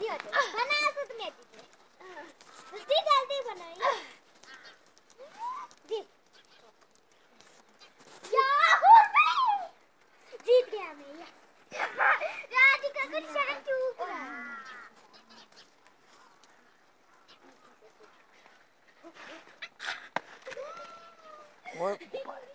जल्दी होते बना असत में जल्दी जल्दी बनाइए। जीत गया मैं राधिका का निशान चूक रहा What?